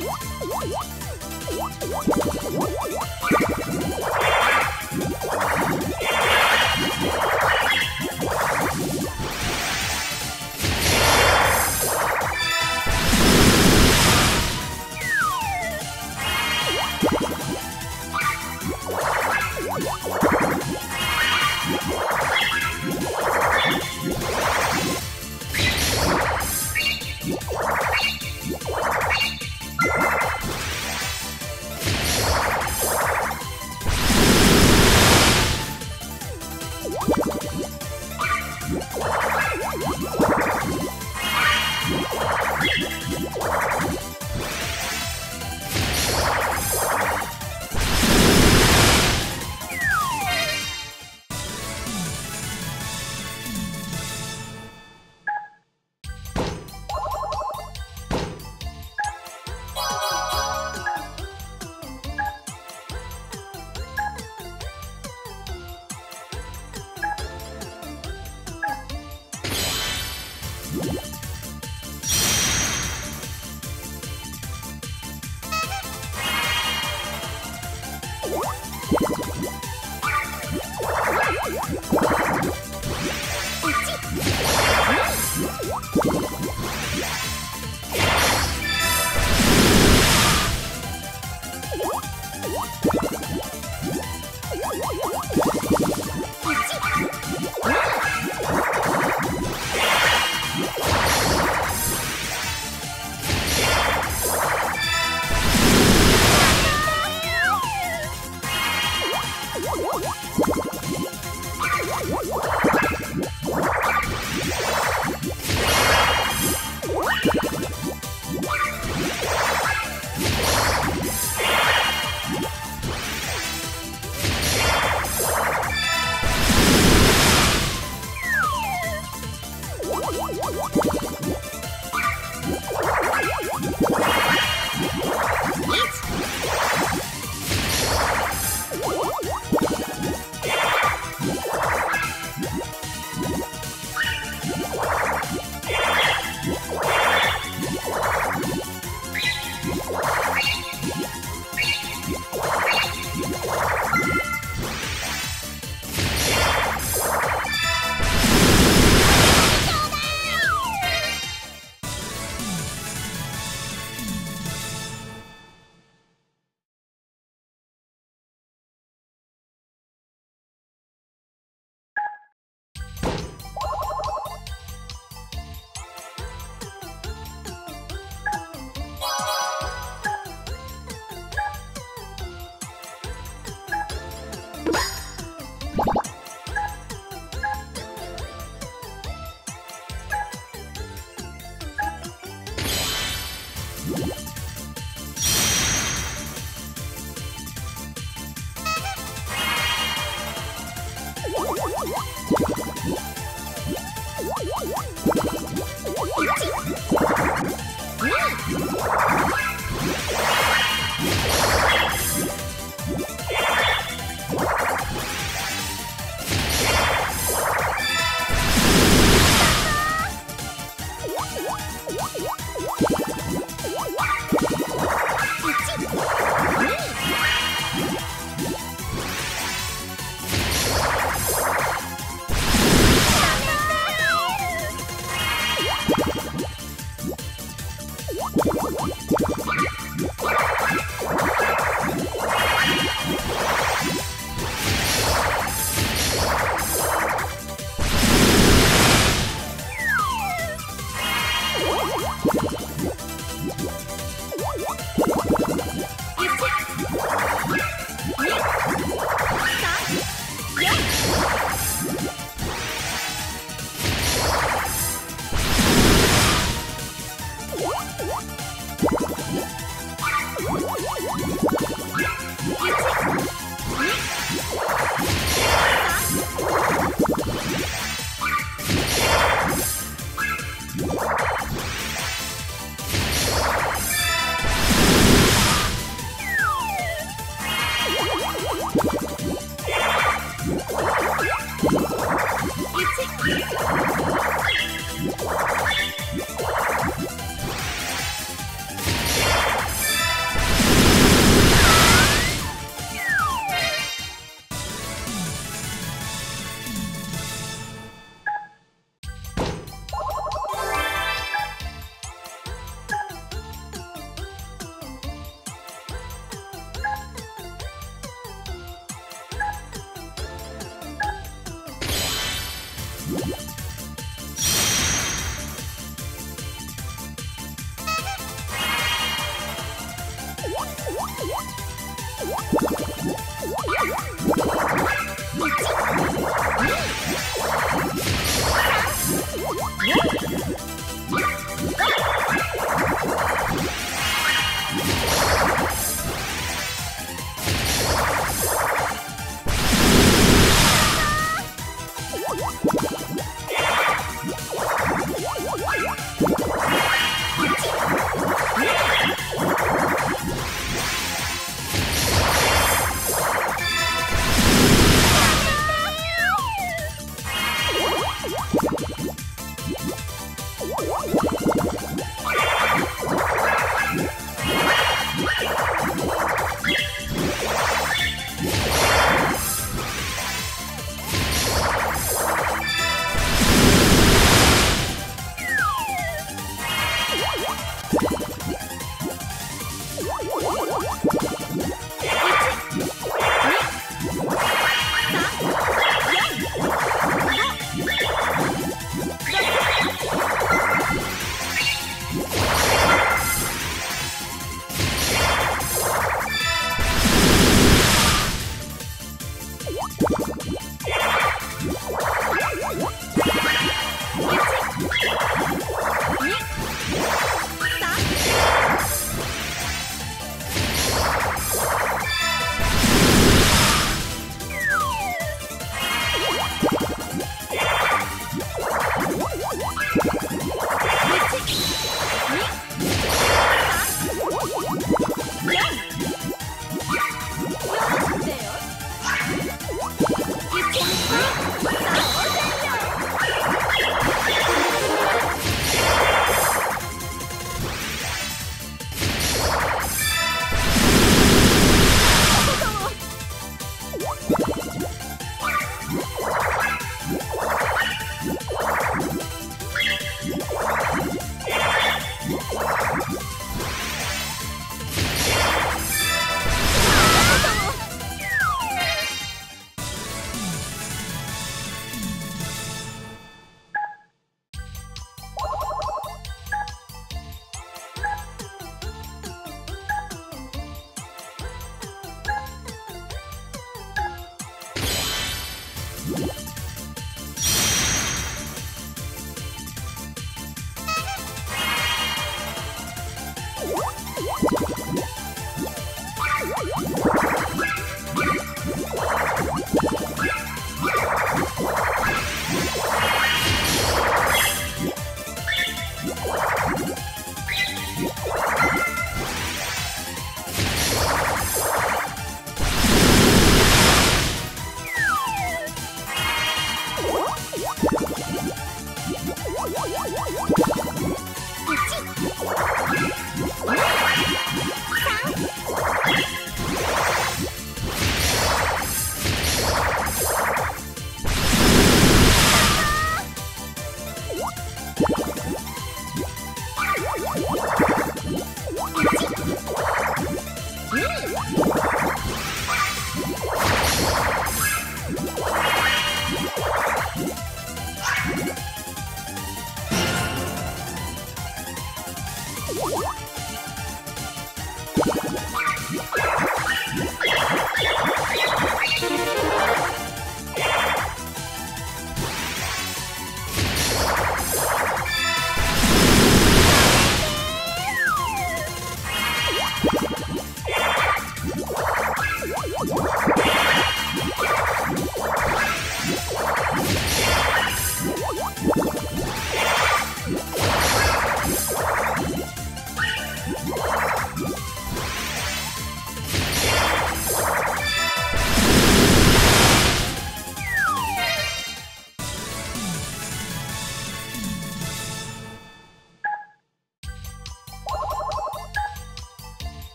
What?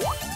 Yeah!